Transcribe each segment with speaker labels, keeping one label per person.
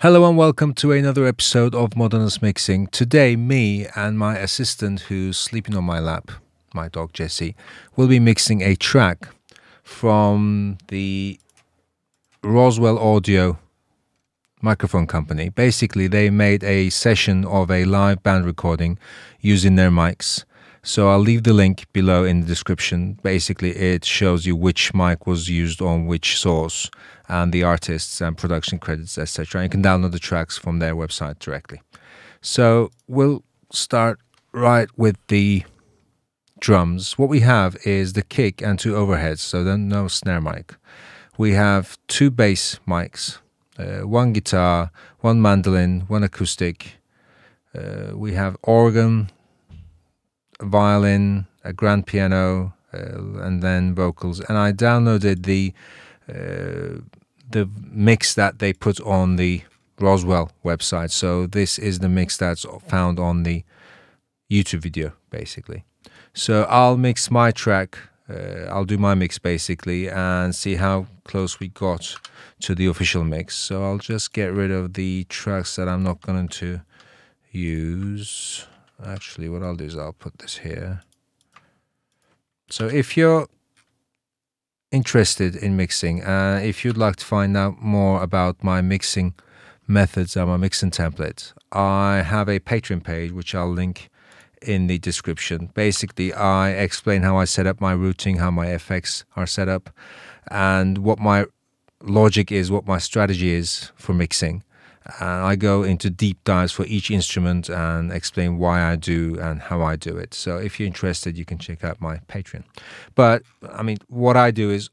Speaker 1: Hello and welcome to another episode of Modernist Mixing. Today, me and my assistant, who's sleeping on my lap, my dog Jesse, will be mixing a track from the Roswell Audio microphone company. Basically, they made a session of a live band recording using their mics. So I'll leave the link below in the description. Basically, it shows you which mic was used on which source and the artists and production credits, etc. You can download the tracks from their website directly. So we'll start right with the drums. What we have is the kick and two overheads, so then no snare mic. We have two bass mics, uh, one guitar, one mandolin, one acoustic. Uh, we have organ, violin, a grand piano, uh, and then vocals. And I downloaded the uh, the mix that they put on the Roswell website. So this is the mix that's found on the YouTube video, basically. So I'll mix my track. Uh, I'll do my mix basically and see how close we got to the official mix. So I'll just get rid of the tracks that I'm not going to use. Actually, what I'll do is I'll put this here. So if you're interested in mixing, uh, if you'd like to find out more about my mixing methods and my mixing template, I have a Patreon page which I'll link in the description. Basically, I explain how I set up my routing, how my effects are set up, and what my logic is, what my strategy is for mixing. And I go into deep dives for each instrument and explain why I do and how I do it. So if you're interested, you can check out my Patreon. But I mean, what I do is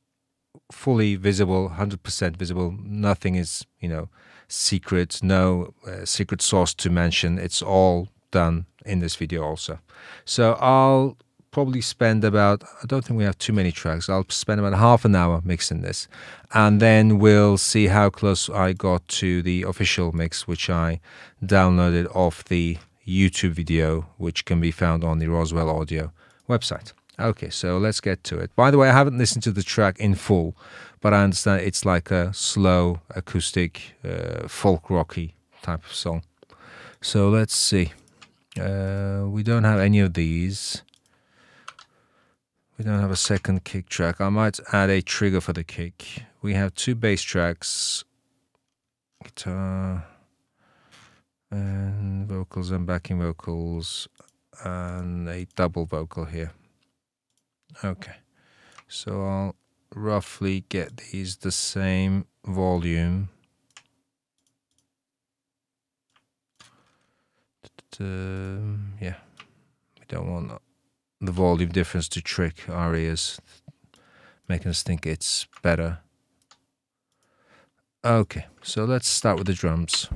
Speaker 1: fully visible, 100% visible. Nothing is, you know, secret, no uh, secret source to mention. It's all done in this video also. So I'll probably spend about, I don't think we have too many tracks. I'll spend about half an hour mixing this. And then we'll see how close I got to the official mix, which I downloaded off the YouTube video, which can be found on the Roswell Audio website. Okay, so let's get to it. By the way, I haven't listened to the track in full, but I understand it's like a slow, acoustic, uh, folk rocky type of song. So let's see. Uh, we don't have any of these. We don't have a second kick track. I might add a trigger for the kick. We have two bass tracks, guitar, and vocals and backing vocals, and a double vocal here. Okay, so I'll roughly get these the same volume. yeah, we don't want the volume difference to trick our ears, making us think it's better. Okay, so let's start with the drums.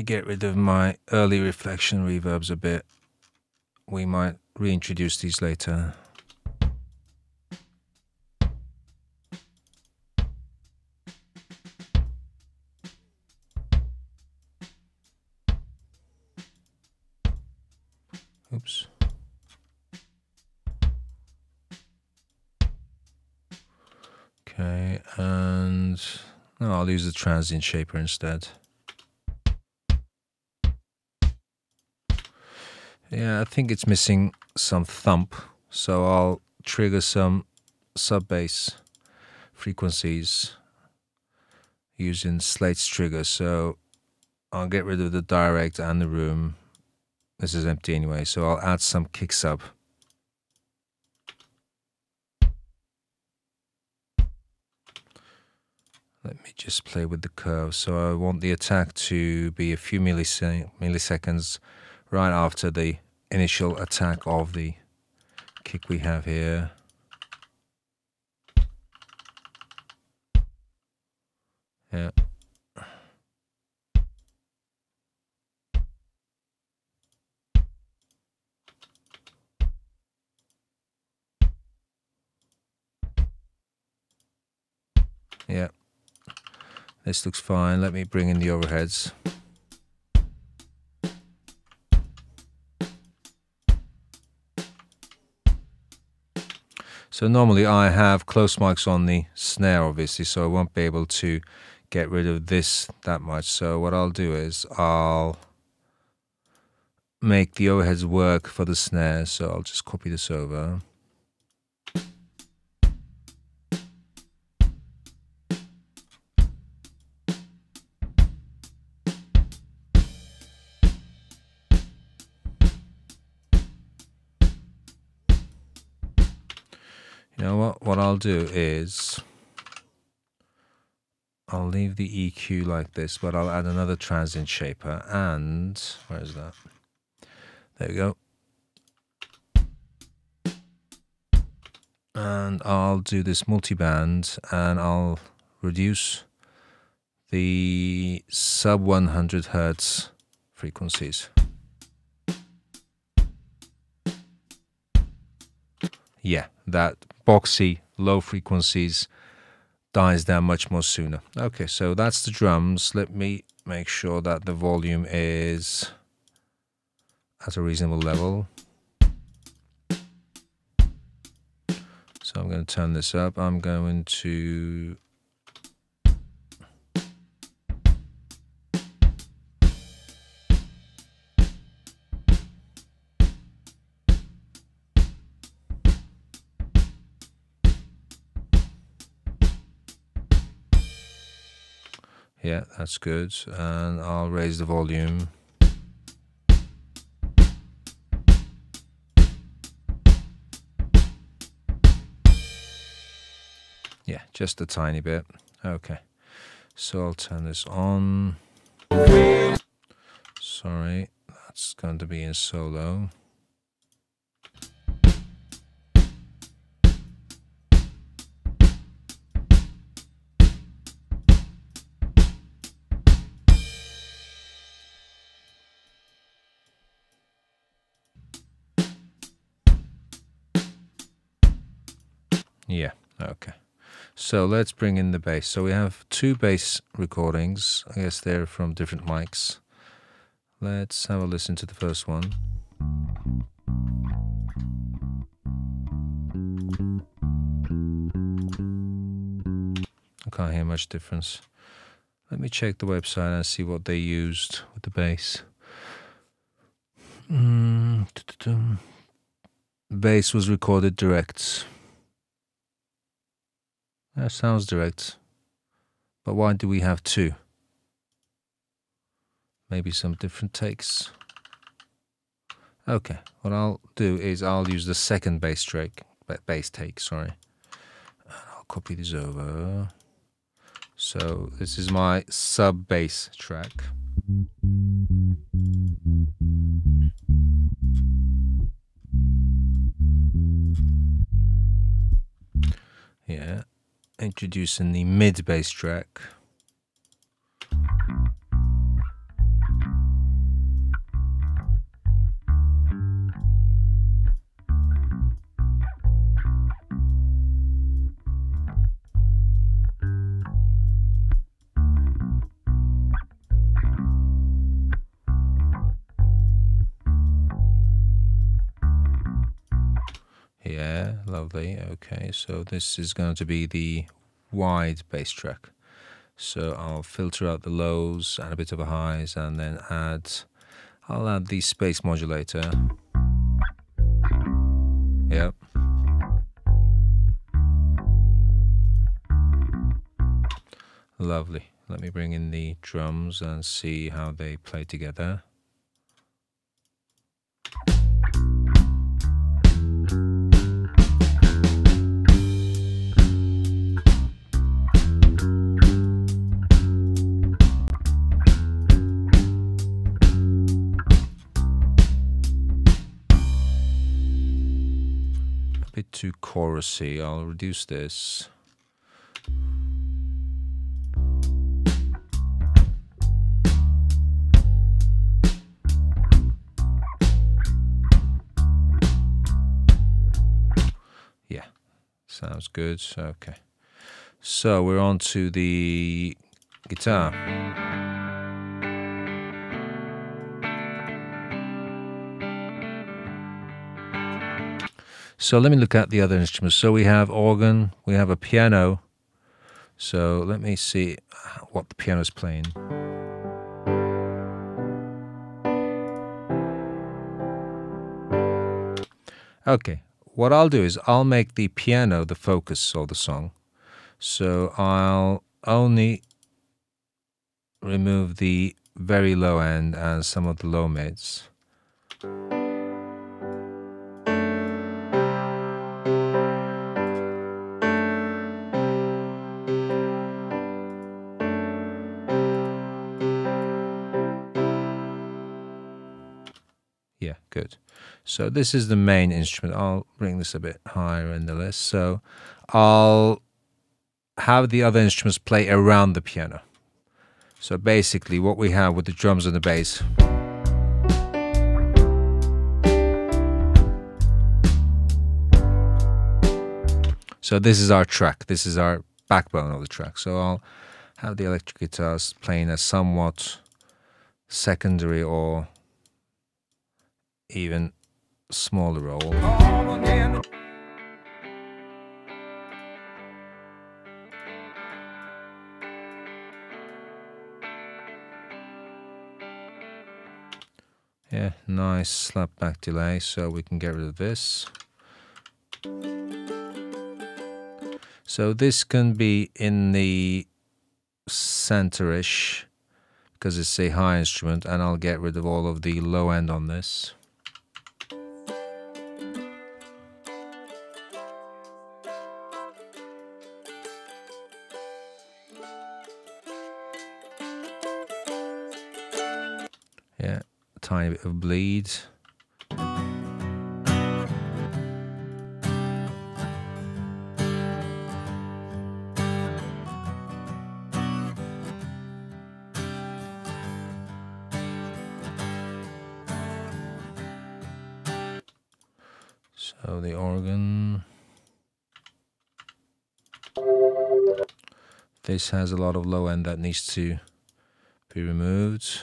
Speaker 1: Me get rid of my early reflection reverbs a bit. We might reintroduce these later. Oops. Okay, and I'll use the transient shaper instead. Yeah, I think it's missing some thump, so I'll trigger some sub bass frequencies using Slade's trigger. So I'll get rid of the direct and the room. This is empty anyway, so I'll add some kick sub. Let me just play with the curve. So I want the attack to be a few milliseconds right after the initial attack of the kick we have here. Yeah. Yeah. This looks fine. Let me bring in the overheads. So normally I have close mics on the snare obviously so I won't be able to get rid of this that much. So what I'll do is I'll make the overheads work for the snare so I'll just copy this over. Do is I'll leave the EQ like this, but I'll add another transient shaper and where is that? There we go. And I'll do this multiband and I'll reduce the sub 100 hertz frequencies. Yeah, that boxy low frequencies dies down much more sooner. Okay, so that's the drums. Let me make sure that the volume is at a reasonable level. So I'm going to turn this up. I'm going to Yeah, that's good. And I'll raise the volume. Yeah, just a tiny bit. Okay. So I'll turn this on. Sorry, that's going to be in solo. Yeah, okay. So let's bring in the bass. So we have two bass recordings. I guess they're from different mics. Let's have a listen to the first one. I can't hear much difference. Let me check the website and see what they used with the bass. Mm, bass was recorded direct. That sounds direct. But why do we have two? Maybe some different takes. Okay, what I'll do is I'll use the second bass take, bass take, sorry. And I'll copy this over. So this is my sub bass track. Yeah, introducing the mid bass track. Okay, so this is going to be the wide bass track. So I'll filter out the lows and a bit of a highs and then add, I'll add the space modulator. Yep. Lovely. Let me bring in the drums and see how they play together. Chorusy. I'll reduce this. Yeah, sounds good. Okay. So we're on to the guitar. So let me look at the other instruments. So we have organ, we have a piano. So let me see what the piano is playing. Okay, what I'll do is I'll make the piano the focus of the song. So I'll only remove the very low end and some of the low mids. So this is the main instrument. I'll bring this a bit higher in the list. So I'll have the other instruments play around the piano. So basically what we have with the drums and the bass. So this is our track. This is our backbone of the track. So I'll have the electric guitars playing a somewhat secondary or even smaller role. Yeah, nice slap back delay, so we can get rid of this. So this can be in the center-ish because it's a high instrument and I'll get rid of all of the low end on this. Bit of bleed. So the organ. This has a lot of low end that needs to be removed.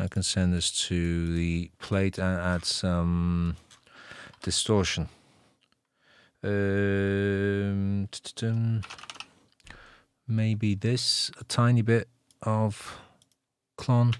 Speaker 1: I can send this to the plate and add some distortion. Um, maybe this, a tiny bit of Klon.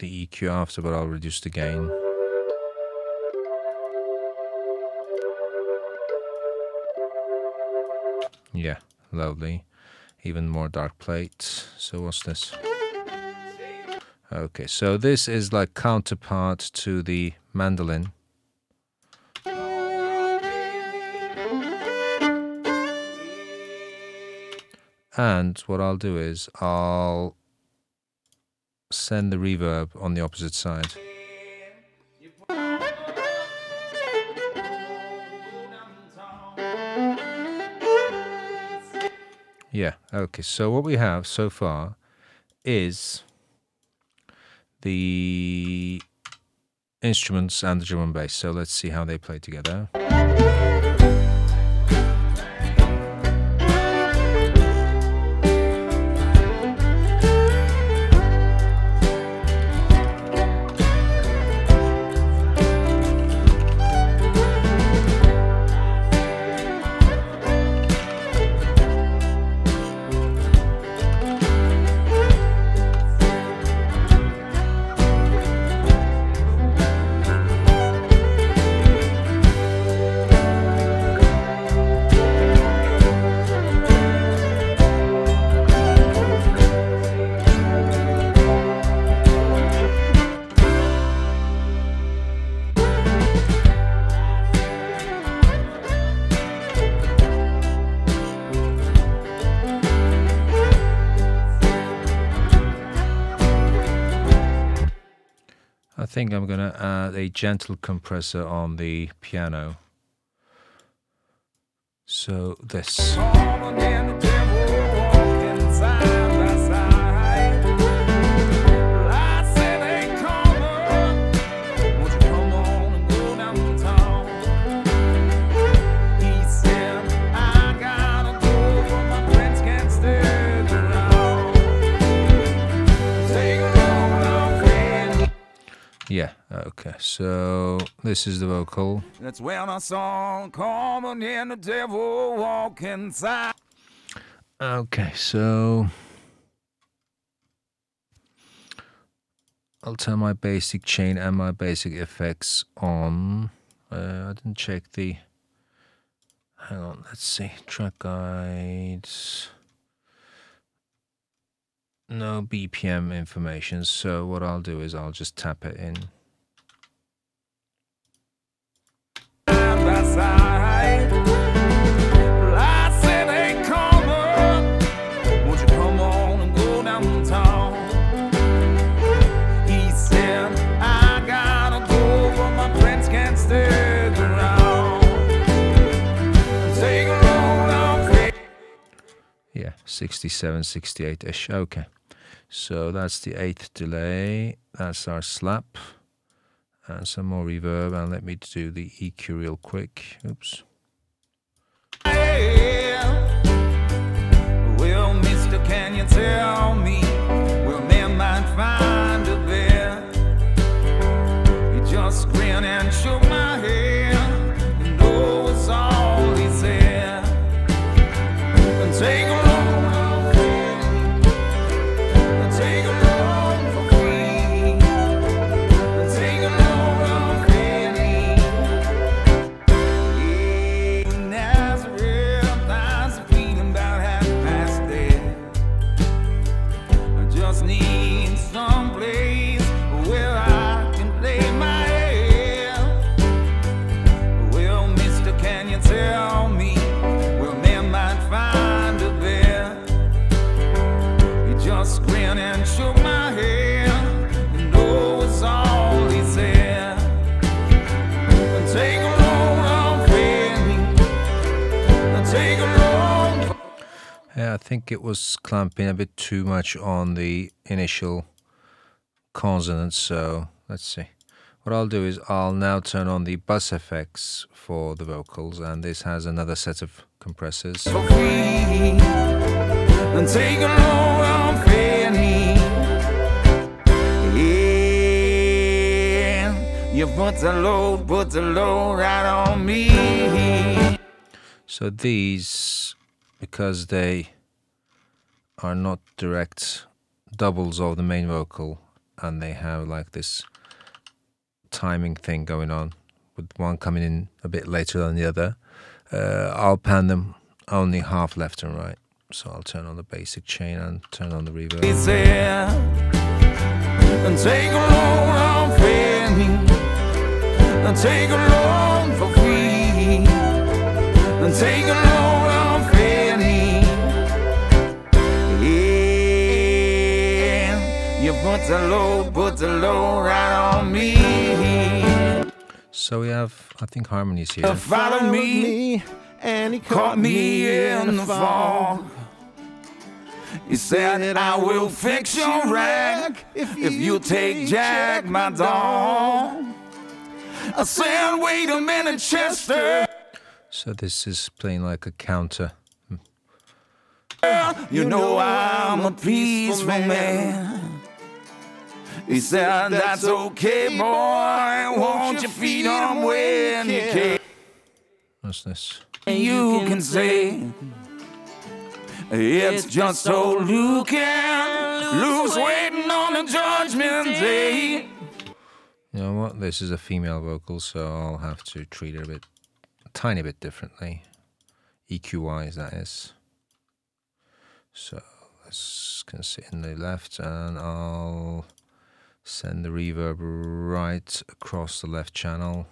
Speaker 1: The EQ after, but I'll reduce the gain. Yeah, lovely. Even more dark plate. So what's this? Okay, so this is like counterpart to the mandolin. And what I'll do is I'll send the reverb on the opposite side. Yeah, okay. So what we have so far is the instruments and the drum and bass. So let's see how they play together. Think I'm gonna add a gentle compressor on the piano. So this. Okay. So this is the vocal.
Speaker 2: That's when I saw coming in the devil walk inside.
Speaker 1: Okay, so I'll turn my basic chain and my basic effects on. Uh, I didn't check the. Hang on, let's see. Track guides. No BPM information, so what I'll do is I'll just tap it in. Yeah, 67, 68-ish. Okay. So that's the eighth delay. That's our slap. And some more reverb. And let me do the EQ real quick. Oops.
Speaker 2: Well, mister, can you tell me where might find a bed? He just grinned and shook my head.
Speaker 1: Think it was clamping a bit too much on the initial consonants. So let's see. What I'll do is I'll now turn on the bus effects for the vocals, and this has another set of compressors.
Speaker 2: for free and take a load on Fanny. Yeah, you put the load, put the load right on me.
Speaker 1: So these, because they are not direct doubles of the main vocal, and they have like this timing thing going on, with one coming in a bit later than the other, uh, I'll pan them only half left and right. So I'll turn on the basic chain and turn on the
Speaker 2: He
Speaker 1: reverb.
Speaker 2: said, and take a on Fanny. And take a for free. And take a put the load, put the load right on me.
Speaker 1: So we have, I think, harmonies here.
Speaker 2: Follow me,
Speaker 3: and he
Speaker 2: caught me in the fog. He said, I will fix your rack if you take Jack, my dog. I said, wait a minute, Chester.
Speaker 1: So this is playing like a counter.
Speaker 2: You know I'm a peaceful man. He said, that's okay, boy. Won't you feed him when you can?
Speaker 1: What's this?
Speaker 2: You can say it's just so Luke and Luke's waiting on the judgment day.
Speaker 1: You know what? This is a female vocal, so I'll have to treat it a bit, a tiny bit differently, EQ wise, that is. So let's consider in the left, and I'll send the reverb right across the left channel.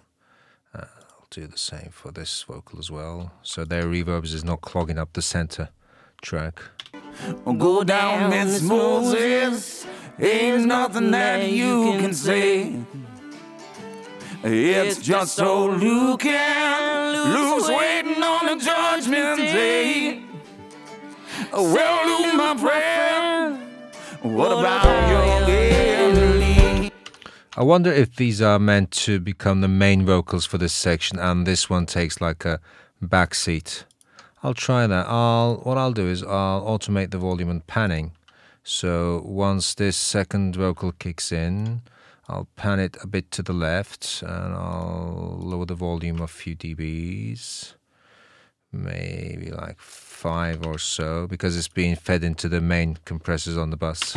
Speaker 1: Uh, I'll do the same for this vocal as well, so their reverbs is not clogging up the center track.
Speaker 2: Go down, Miss Moses. Ain't nothing that you can say. It's just so Luke and Luke's waiting on the judgment day. Well, Luke, my friend, what about your Galilee?
Speaker 1: I wonder if these are meant to become the main vocals for this section and this one takes like a back seat. I'll try that. I'll what I'll do is I'll automate the volume and panning. So once this second vocal kicks in, I'll pan it a bit to the left and I'll lower the volume a few dBs. Maybe like five or so because it's being fed into the main compressors on the bus.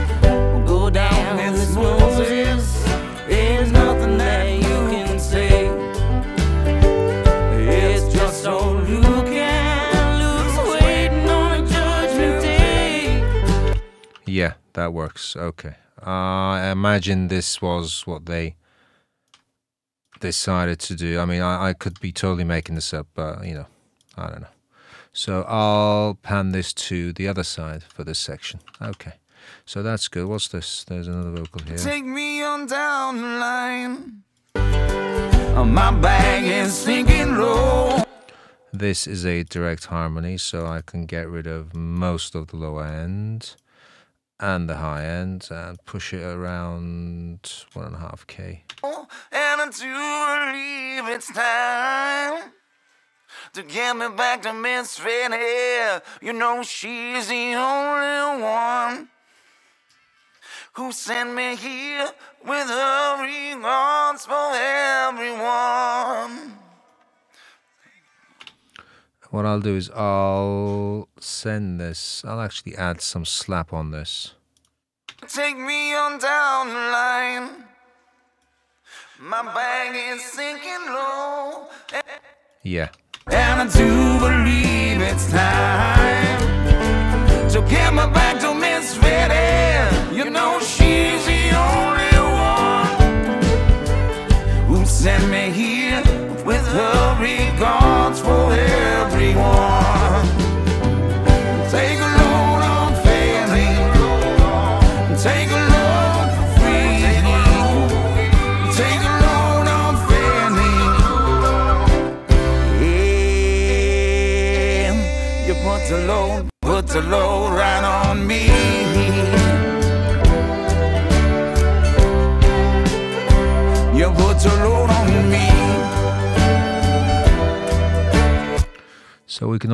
Speaker 2: There's nothing that you can say. It's just so.
Speaker 1: Yeah, that works. Okay. Uh, I imagine this was what they decided to do. I mean, I, I could be totally making this up, but you know, I don't know. So I'll pan this to the other side for this section. Okay. So that's good. What's this? There's another vocal here.
Speaker 2: Take me on down the line. My bag is sinking low.
Speaker 1: This is a direct harmony, so I can get rid of most of the low end and the high end and push it around one and a half K.
Speaker 2: Oh, and I do believe it's time to get me back to Miss Fanny. You know she's the only one who sent me here with her regards for everyone.
Speaker 1: What I'll do is I'll send this, I'll actually add some slap on this.
Speaker 2: Take me on down the line. My bag is sinking low.
Speaker 1: Yeah,
Speaker 2: And I do believe it's time to get me back to Miss Fitty. You know she's the only one who sent me here with her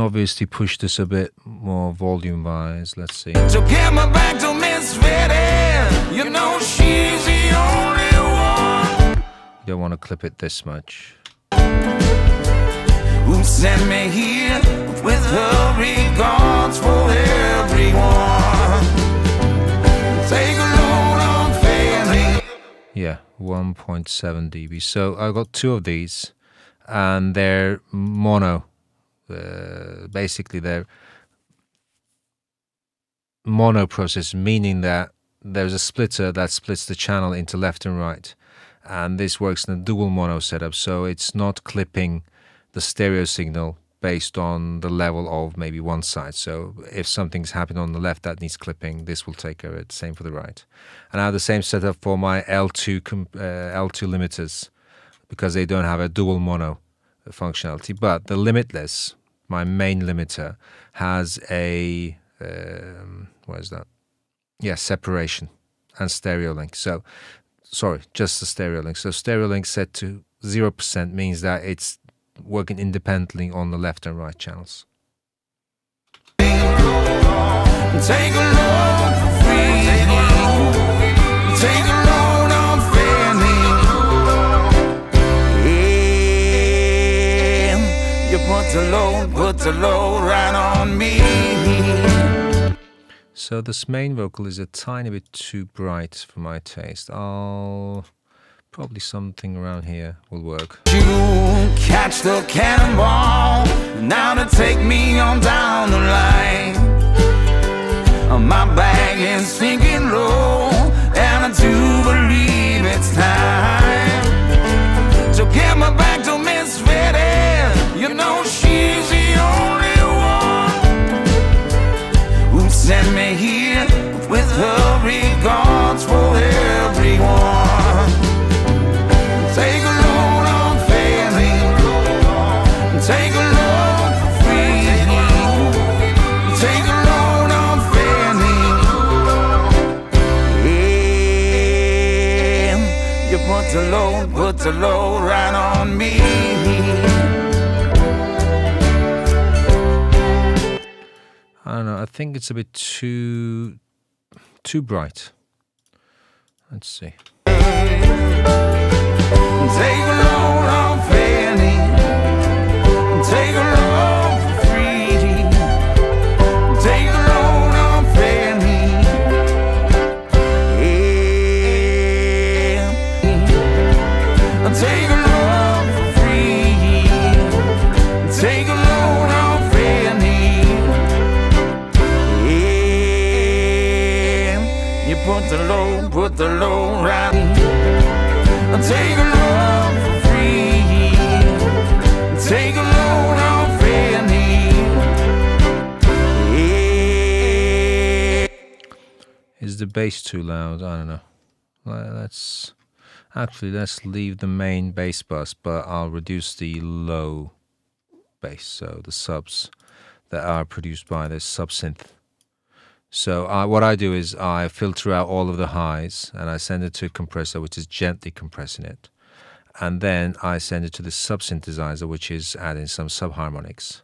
Speaker 1: obviously push this a bit more volume wise. Let's see.
Speaker 2: To get me back to Miss Fitty. You know she's the only one
Speaker 1: You don't want to clip it this much.
Speaker 2: who sent me here with her regards for everyone. Take a load on.
Speaker 1: Yeah, 1.7 dB. So I got two of these, and they're mono. Uh, basically, they're mono process, meaning that there's a splitter that splits the channel into left and right, and this works in a dual mono setup. So it's not clipping the stereo signal based on the level of maybe one side. So if something's happening on the left that needs clipping, this will take care of it. Same for the right. And I have the same setup for my L2 com- uh, L2 limiters because they don't have a dual mono functionality. But the limitless, my main limiter, has a um, what is that? Yeah, separation and stereo link. So sorry, just the stereo link. So stereo link set to zero percent means that it's working independently on the left and right channels.
Speaker 2: Take a load for free. Take a load on the load, put the load right on me.
Speaker 1: So this main vocal is a tiny bit too bright for my taste. I'll probably something around here will work.
Speaker 2: You catch the cannonball now to take me on down the line. My bag is sinking low, and I do believe it's time to get me back to Miss. You know she's the only one who sent me here with her regards for everyone. Take a load on
Speaker 1: failing. Take a load for free.
Speaker 2: Take a load on failing. Yeah, you put the load, put the load right on me. I think it's a bit too too bright. Let's see. Take a. Take a the load, put the load right. Take a load for free. Take a load on Fanny. Yeah.
Speaker 1: Is the bass too loud? I don't know. Let's actually let's leave the main bass bus, but I'll reduce the low bass, so the subs that are produced by this subsynth. So I, what I do is I filter out all of the highs and I send it to a compressor, which is gently compressing it, and then I send it to the sub-synthesizer, which is adding some subharmonics,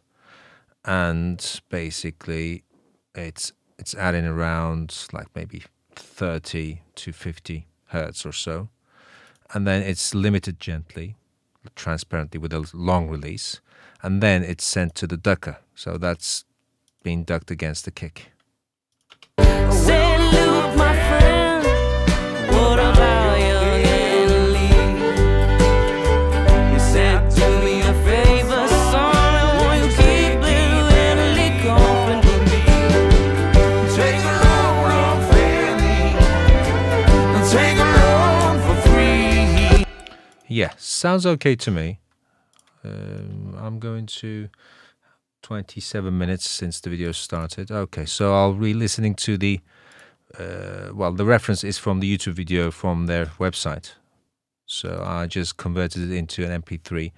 Speaker 1: and basically it's it's adding around like maybe 30 to 50 hertz or so. And then it's limited gently transparently with a long release. And then it's sent to the ducker. So that's being ducked against the kick yeah sounds okay to me. Um, i'm going to 27 minutes since the video started. Okay so i'll be listening to the uh, well the reference is from the youtube video from their website. So i just converted it into an mp3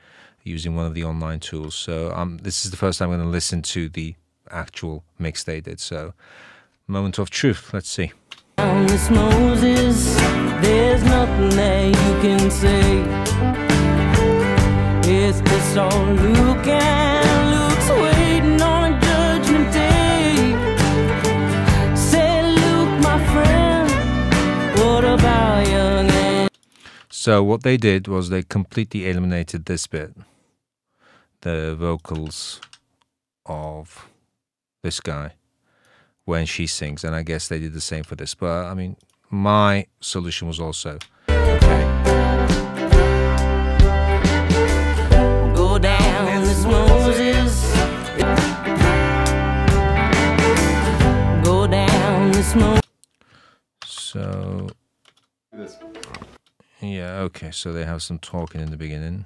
Speaker 1: using one of the online tools. So um, this is the first time i'm going to listen to the actual mix they did. So moment of truth let's see.
Speaker 3: Moses, there's nothing that you can say. It's Luke and
Speaker 1: So what they did was they completely eliminated this bit, the vocals of this guy when she sings, and I guess they did the same for this. But I mean, my solution was also okay.
Speaker 3: Go down, Miss Moses. Go down, Miss Moses.
Speaker 1: So yeah, okay. So they have some talking in the beginning.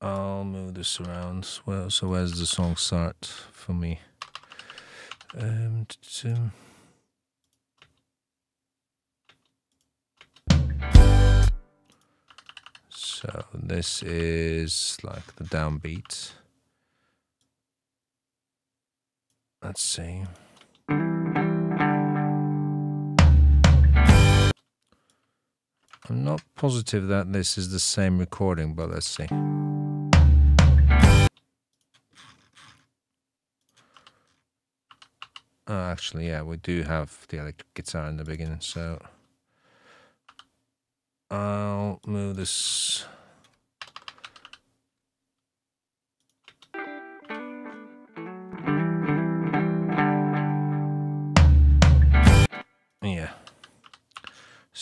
Speaker 1: I'll move this around. Well, so where's the song start for me? Um, so this is like the downbeat. Let's see. I'm not positive that this is the same recording, but let's see. Oh, actually, yeah, we do have the electric guitar in the beginning, so I'll move this.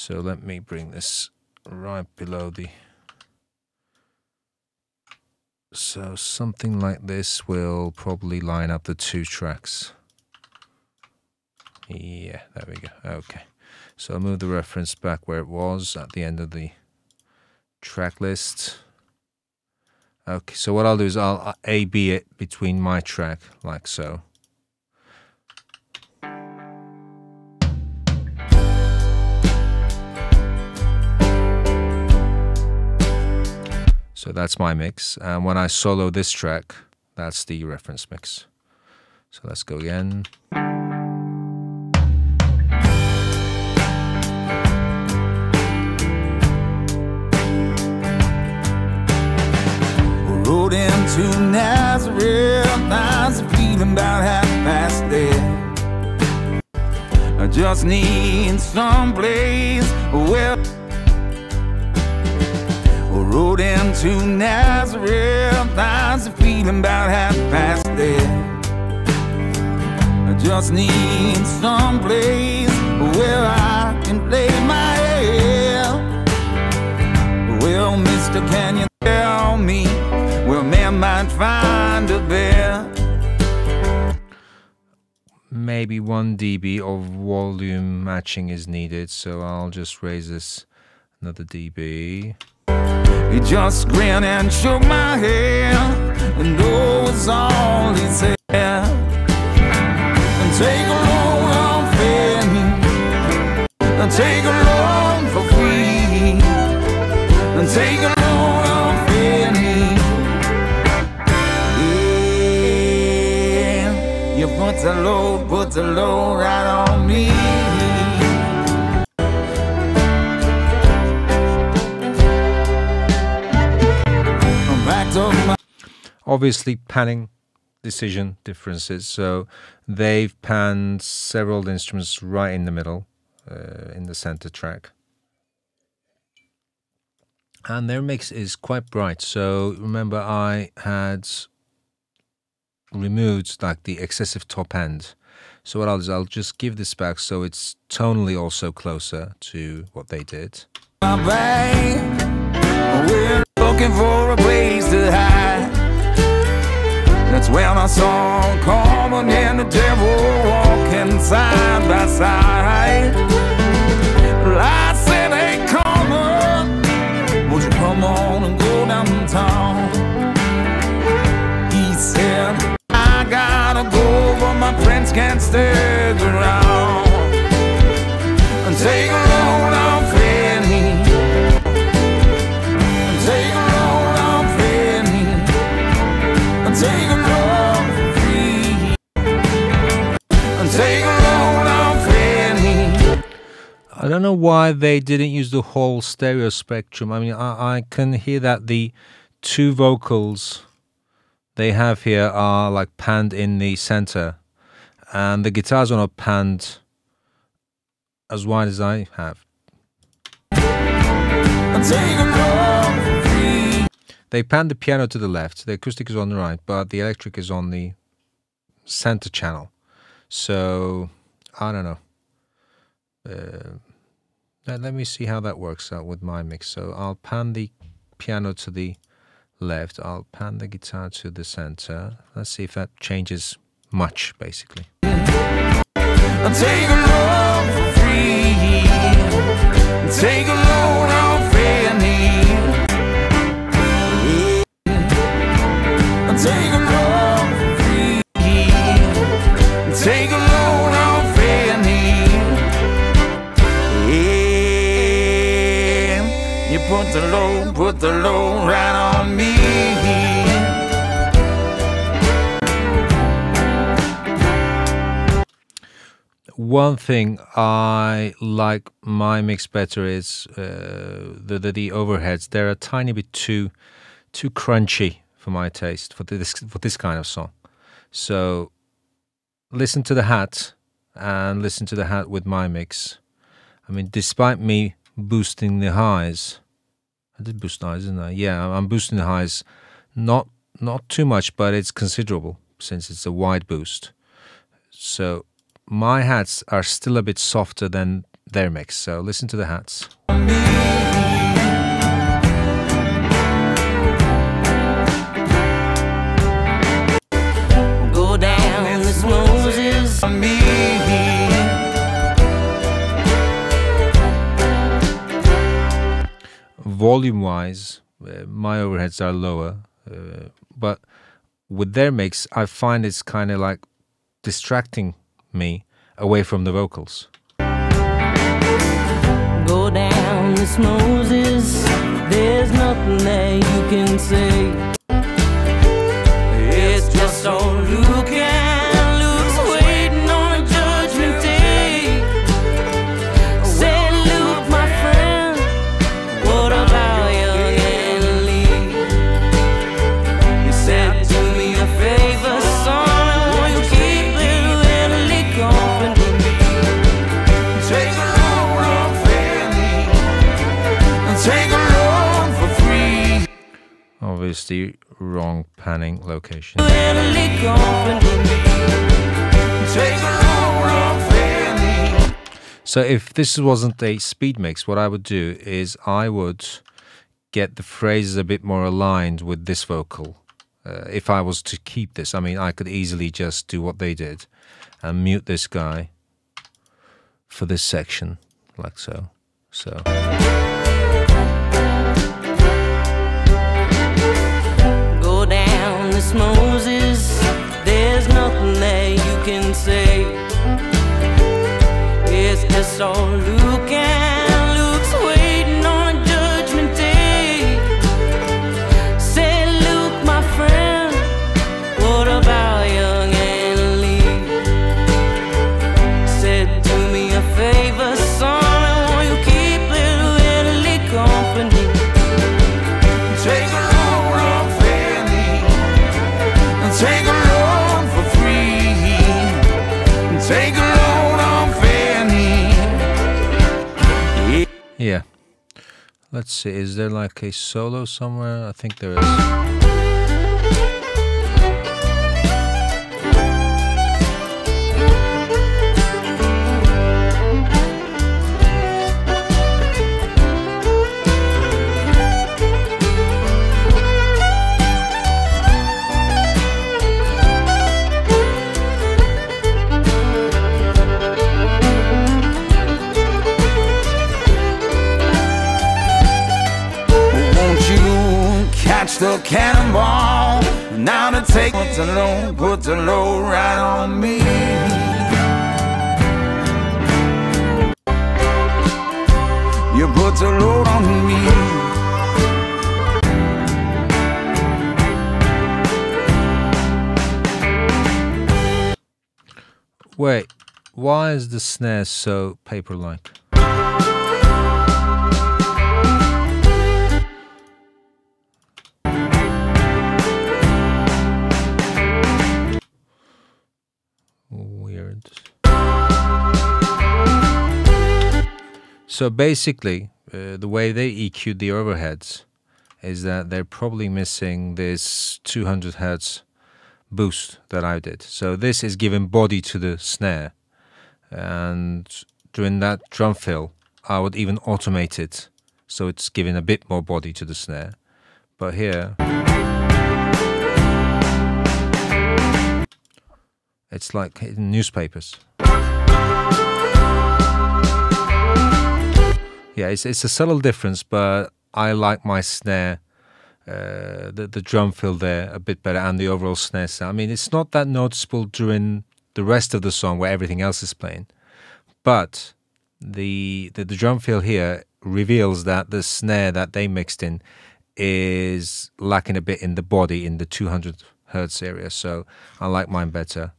Speaker 1: So let me bring this right below the. So something like this will probably line up the two tracks. Yeah, there we go. Okay. So I'll move the reference back where it was at the end of the track list. Okay, so what I'll do is I'll uh, A B it between my track, like so. So that's my mix. And when I solo this track, that's the reference mix. So let's go again.
Speaker 2: Rode into Nazareth, about half past there. I just need some place where I rode into Nazareth. How's it feeling about half past there? I just need some place where I can lay my head. Well, mister, can you tell me where man might find a bed?
Speaker 1: Maybe 1 dB of volume matching is needed, so I'll just raise this another dB.
Speaker 2: He just grinned and shook my hand, and oh, it's all he said. And take a loan on Fanny, and take a loan for free, and take a loan on Fanny. Yeah, you put the load, put the load right on
Speaker 1: Obviously, panning decision differences. So they've panned several instruments right in the middle, uh, in the center track. And their mix is quite bright. So remember, I had removed like the excessive top end. So what I'll do is I'll just give this back so it's tonally also closer to what they did.
Speaker 2: That's when I saw Carmen and the devil walking side by side. Well, I said, Hey, on, won't you come on and go downtown? He said, I gotta go, but my friends can't stick
Speaker 1: why they didn't use the whole stereo spectrum. I mean, I, I can hear that the two vocals they have here are like panned in the center, and the guitars are not panned as wide as I have. They panned the piano to the left, the acoustic is on the right, but the electric is on the center channel. So I don't know. Uh, let, let me see how that works out with my mix. So I'll pan the piano to the left. I'll pan the guitar to the center. Let's see if that changes much, basically.
Speaker 2: And take a for free. Take a load
Speaker 1: One thing I like my mix better is uh, the, the the overheads. They're a tiny bit too too crunchy for my taste for this for this kind of song. So listen to the hat and listen to the hat with my mix. I mean, despite me boosting the highs, I did boost the highs, didn't I? Yeah, I'm boosting the highs, not not too much, but it's considerable since it's a wide boost. So my hats are still a bit softer than their mix. So listen to the hats.
Speaker 3: Go down Miss Moses.
Speaker 2: On me.
Speaker 1: Volume wise, uh, my overheads are lower, uh, but with their mix, I find it's kind of like distracting me away from the vocals.
Speaker 3: Go down Moses. There's nothing that you can say.
Speaker 1: Obviously wrong panning location. So if this wasn't a speed mix, what I would do is I would get the phrases a bit more aligned with this vocal. Uh, if I was to keep this, I mean, I could easily just do what they did and mute this guy for this section, like so. So.
Speaker 3: It's
Speaker 1: Let's see, is there like a solo somewhere? I think there is.
Speaker 2: Catch the cannonball? Now to take what's a load, put the load right on me. You put the load on me.
Speaker 1: Wait, why is the snare so paper So basically, uh, the way they EQ'd the overheads is that they're probably missing this 200 hertz boost that I did. So this is giving body to the snare. And during that drum fill, I would even automate it so it's giving a bit more body to the snare. But here, it's like newspapers. Yeah, it's, it's a subtle difference, but I like my snare uh, the the drum fill there a bit better and the overall snare sound. I mean, it's not that noticeable during the rest of the song where everything else is playing, but the the, the drum fill here reveals that the snare that they mixed in is lacking a bit in the body in the 200 hertz area. So I like mine better.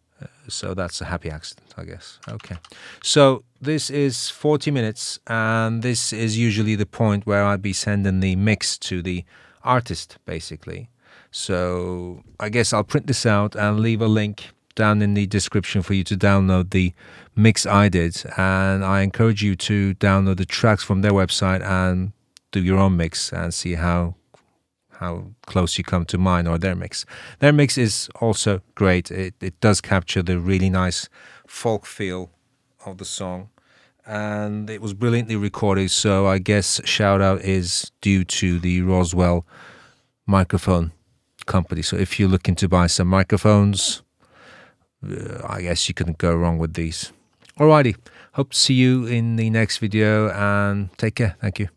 Speaker 1: So that's a happy accident, I guess. Okay. So this is 40 minutes, and this is usually the point where I'd be sending the mix to the artist, basically. So I guess I'll print this out and leave a link down in the description for you to download the mix I did. And I encourage you to download the tracks from their website and do your own mix and see how how close you come to mine or their mix. Their mix is also great. It it does capture the really nice folk feel of the song. And it was brilliantly recorded, so I guess shout out is due to the Roswell microphone company. So if you're looking to buy some microphones, uh, I guess you couldn't go wrong with these. Alrighty, hope to see you in the next video and take care. Thank you.